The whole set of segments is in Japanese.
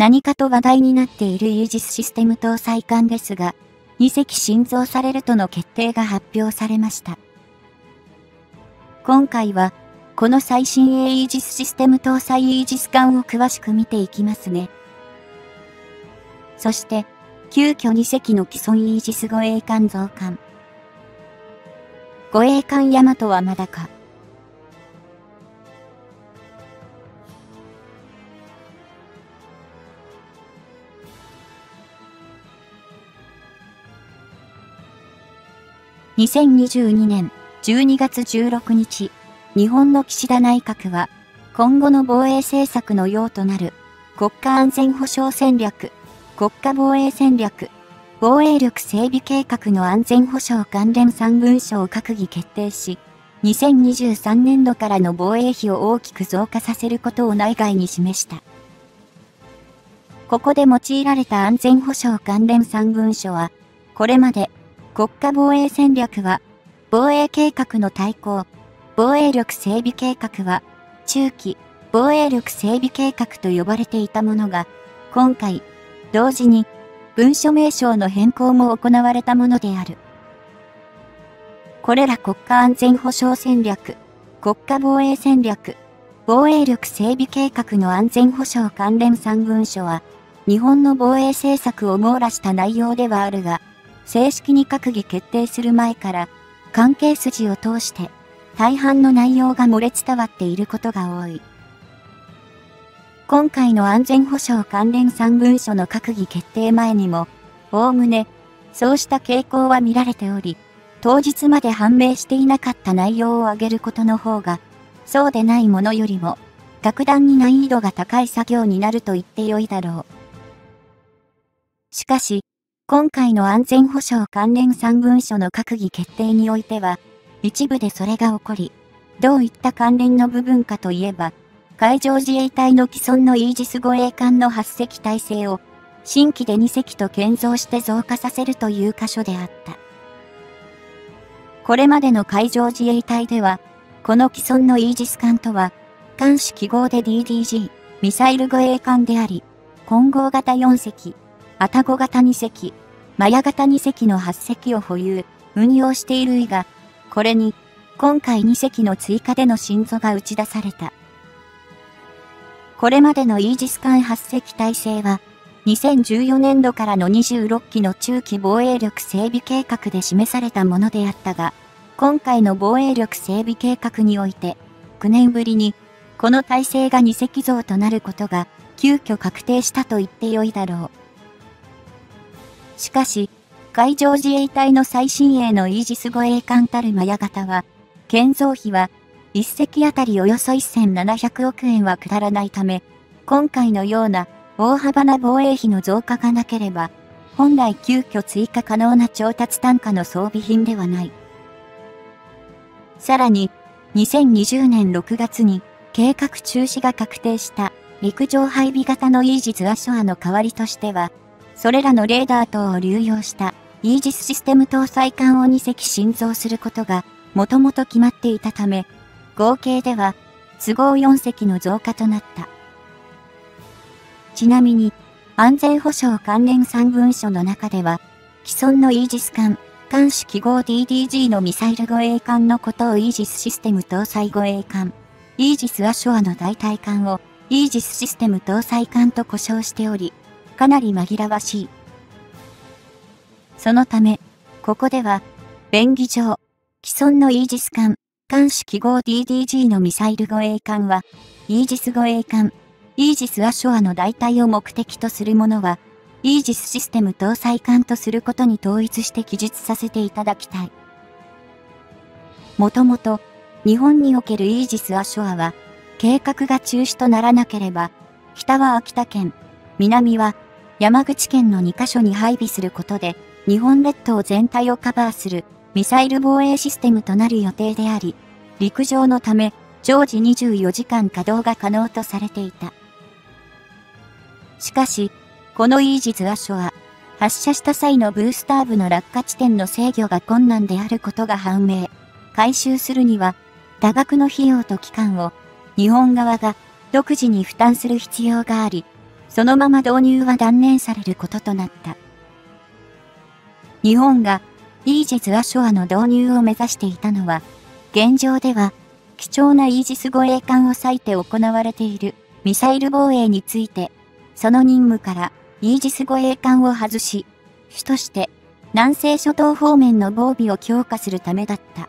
何かと話題になっているイージスシステム搭載艦ですが、2隻新造されるとの決定が発表されました。今回は、この最新鋭イージスシステム搭載イージス艦を詳しく見ていきますね。そして、急遽2隻の既存イージス護衛艦増艦。護衛艦ヤマトはまだか。2022年12月16日、日本の岸田内閣は、今後の防衛政策の用となる国家安全保障戦略、国家防衛戦略、防衛力整備計画の安全保障関連3文書を閣議決定し、2023年度からの防衛費を大きく増加させることを内外に示した。ここで用いられた安全保障関連3文書は、これまで国家防衛戦略は、防衛計画の対抗、防衛力整備計画は、中期、防衛力整備計画と呼ばれていたものが、今回、同時に、文書名称の変更も行われたものである。これら国家安全保障戦略、国家防衛戦略、防衛力整備計画の安全保障関連3文書は、日本の防衛政策を網羅した内容ではあるが、正式に閣議決定する前から、関係筋を通して、大半の内容が漏れ伝わっていることが多い。今回の安全保障関連3文書の閣議決定前にも、おおむね、そうした傾向は見られており、当日まで判明していなかった内容を挙げることの方が、そうでないものよりも、格段に難易度が高い作業になると言ってよいだろう。しかし、今回の安全保障関連3文書の閣議決定においては、一部でそれが起こり、どういった関連の部分かといえば、海上自衛隊の既存のイージス護衛艦の8隻体制を、新規で2隻と建造して増加させるという箇所であった。これまでの海上自衛隊では、この既存のイージス艦とは、艦種記号で DDG、ミサイル護衛艦であり、混合型4隻、アタゴ型2隻、マヤ型2隻の8隻を保有、運用している以が、これに、今回2隻の追加での新造が打ち出された。これまでのイージス艦8隻体制は、2014年度からの26機の中期防衛力整備計画で示されたものであったが、今回の防衛力整備計画において、9年ぶりに、この体制が2隻増となることが、急遽確定したと言ってよいだろう。しかし、海上自衛隊の最新鋭のイージス護衛艦たるマヤ型は、建造費は、1隻あたりおよそ1700億円は下らないため、今回のような大幅な防衛費の増加がなければ、本来急遽追加可能な調達単価の装備品ではない。さらに、2020年6月に計画中止が確定した陸上配備型のイージス・アショアの代わりとしては、それらのレーダー等を流用したイージスシステム搭載艦を2隻新造することがもともと決まっていたため、合計では都合4隻の増加となった。ちなみに、安全保障関連3文書の中では、既存のイージス艦、艦種記号 DDG のミサイル護衛艦のことをイージスシステム搭載護衛艦、イージス・アショアの代替艦をイージスシステム搭載艦と呼称しており、かなり紛らわしい。そのため、ここでは、便宜上、既存のイージス艦、艦種記号 DDG のミサイル護衛艦は、イージス護衛艦、イージス・アショアの代替を目的とするものは、イージスシステム搭載艦とすることに統一して記述させていただきたい。もともと、日本におけるイージス・アショアは、計画が中止とならなければ、北は秋田県、南は山口県の2カ所に配備することで、日本列島全体をカバーするミサイル防衛システムとなる予定であり、陸上のため常時24時間稼働が可能とされていた。しかし、このイージズ・アショは、発射した際のブースター部の落下地点の制御が困難であることが判明。回収するには、多額の費用と期間を、日本側が独自に負担する必要があり、そのまま導入は断念されることとなった。日本がイージス・アショアの導入を目指していたのは、現状では貴重なイージス護衛艦を割いて行われているミサイル防衛について、その任務からイージス護衛艦を外し、主として南西諸島方面の防備を強化するためだった。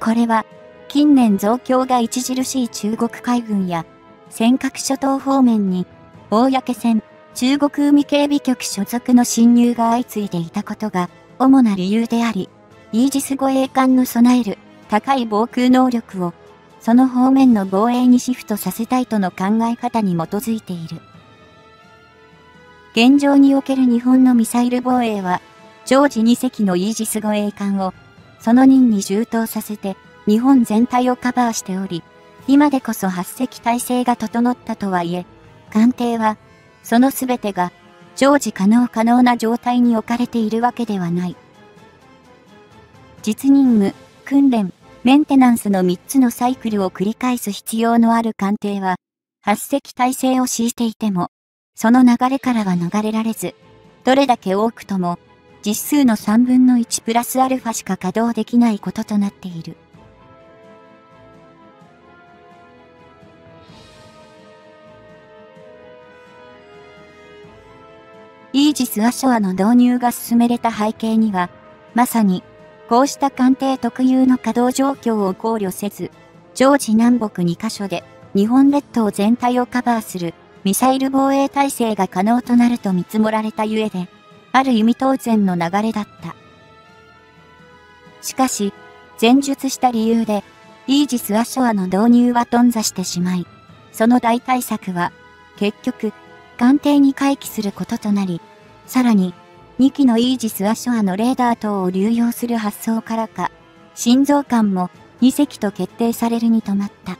これは近年増強が著しい中国海軍や尖閣諸島方面に公船中国海警備局所属の侵入が相次いでいたことが主な理由であり、イージス護衛艦の備える高い防空能力をその方面の防衛にシフトさせたいとの考え方に基づいている。現状における日本のミサイル防衛は、常時2隻のイージス護衛艦を、その任に充当させて、日本全体をカバーしており、今でこそ8隻体制が整ったとはいえ、艦艇は、そのすべてが、常時可能可能な状態に置かれているわけではない。実任務、訓練、メンテナンスの3つのサイクルを繰り返す必要のある艦艇は、8隻体制を敷いていても、その流れからは逃れられず、どれだけ多くとも、実数の3分の1プラスアルファしか稼働できないこととなっている。イージス・アショアの導入が進めれた背景には、まさにこうした艦艇特有の稼働状況を考慮せず、常時南北2カ所で日本列島全体をカバーするミサイル防衛体制が可能となると見積もられたゆえで、ある意味当然の流れだった。しかし、前述した理由で、イージス・アショアの導入は頓挫してしまい、その大対策は、結局、艦艇に回帰することとなり、さらに、2機のイージス・アショアのレーダー等を流用する発想からか、心臓艦も2隻と決定されるに止まった。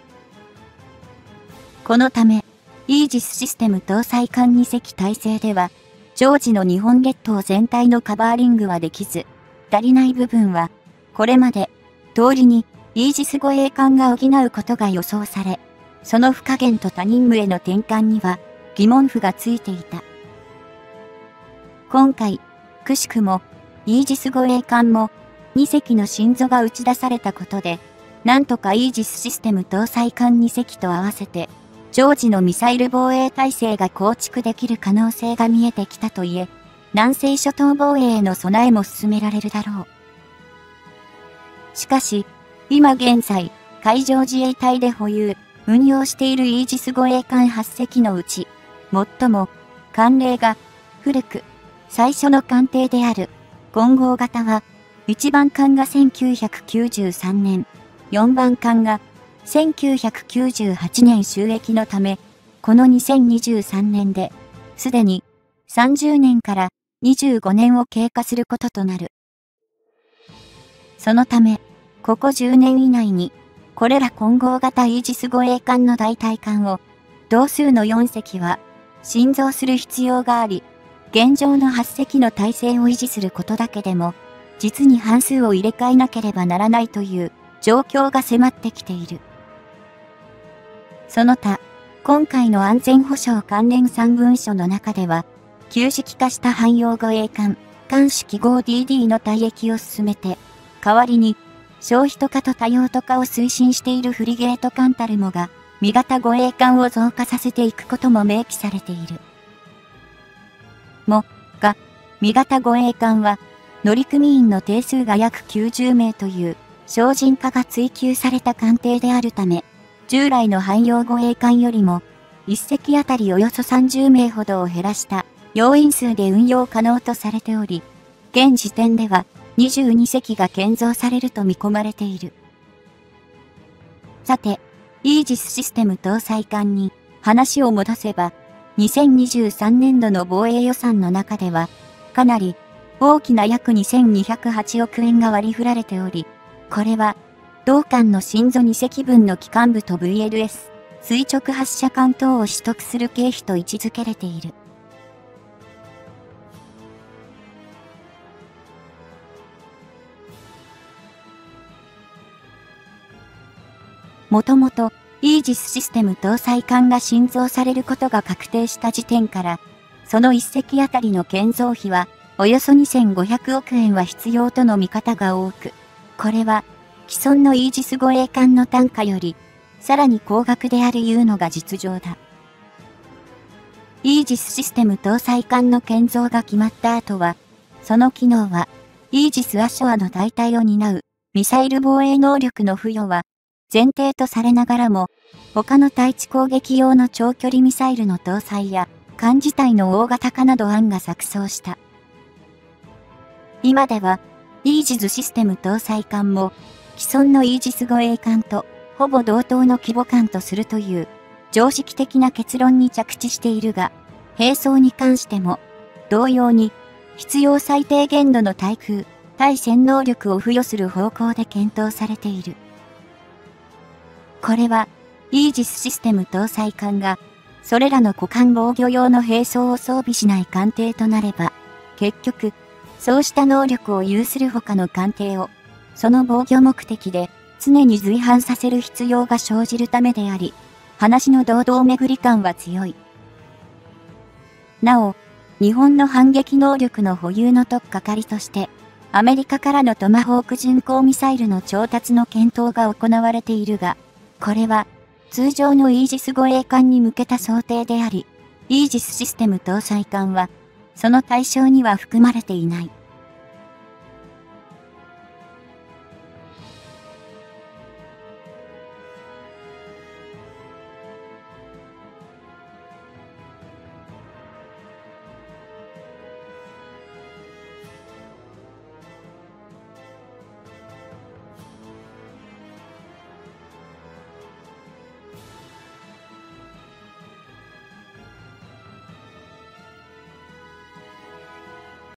このため、イージスシステム搭載艦2隻体制では、常時の日本列島全体のカバーリングはできず、足りない部分は、これまで、通りに、イージス護衛艦が補うことが予想され、その不加減と他任務への転換には、疑問符がついていた。今回、くしくも、イージス護衛艦も、2隻の心臓が打ち出されたことで、なんとかイージスシステム搭載艦2隻と合わせて、常時のミサイル防衛体制が構築できる可能性が見えてきたといえ、南西諸島防衛への備えも進められるだろう。しかし、今現在、海上自衛隊で保有、運用しているイージス護衛艦8隻のうち、最も、艦齢が古く、最初の艦艇である混合型は、1番艦が1993年、4番艦が1998年収益のため、この2023年で、すでに30年から25年を経過することとなる。そのため、ここ10年以内に、これら混合型イージス護衛艦の代替艦を、同数の4隻は、新造する必要があり、現状の8隻の体制を維持することだけでも、実に半数を入れ替えなければならないという状況が迫ってきている。その他、今回の安全保障関連3文書の中では、旧式化した汎用護衛艦、艦式 5DD の退役を進めて、代わりに、消費と化と多用と化を推進しているフリゲート艦タルモが、味型護衛艦を増加させていくことも明記されている。も、が、味型護衛艦は、乗組員の定数が約90名という精進化が追求された艦艇であるため、従来の汎用護衛艦よりも、一隻あたりおよそ30名ほどを減らした要員数で運用可能とされており、現時点では22隻が建造されると見込まれている。さて、イージスシステム搭載艦に話を戻せば、2023年度の防衛予算の中では、かなり大きな約2208億円が割り振られており、これは、同艦の新造2隻分の機関部と VLS、垂直発射艦等を取得する経費と位置づけられている。もともと、イージスシステム搭載艦が新造されることが確定した時点から、その一隻あたりの建造費は、およそ2500億円は必要との見方が多く、これは、既存のイージス護衛艦の単価より、さらに高額であるいうのが実情だ。イージスシステム搭載艦の建造が決まった後は、その機能は、イージス・アショアの代替を担う、ミサイル防衛能力の付与は、前提とされながらも、他の対地攻撃用の長距離ミサイルの搭載や、艦自体の大型化など案が錯綜した。今では、イージスシステム搭載艦も、既存のイージス護衛艦と、ほぼ同等の規模感とするという、常識的な結論に着地しているが、並走に関しても、同様に、必要最低限度の対空、対戦能力を付与する方向で検討されている。これは、イージスシステム搭載艦が、それらの股間防御用の兵装を装備しない艦艇となれば、結局、そうした能力を有する他の艦艇を、その防御目的で常に随伴させる必要が生じるためであり、話の堂々巡り感は強い。なお、日本の反撃能力の保有のとっかかりとして、アメリカからのトマホーク巡航ミサイルの調達の検討が行われているが、これは通常のイージス護衛艦に向けた想定であり、イージスシステム搭載艦は、その対象には含まれていない。